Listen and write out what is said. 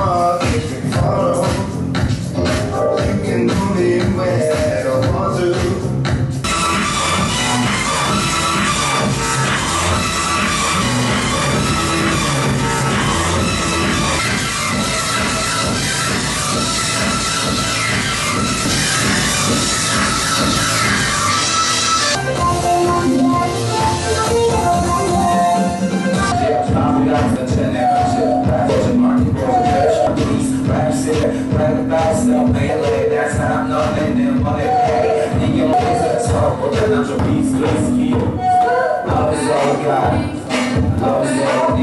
Uh, Marleny, Marek, nie nie mogę co, potem na żołnierz bliski, nowy zogar, nowy zogar,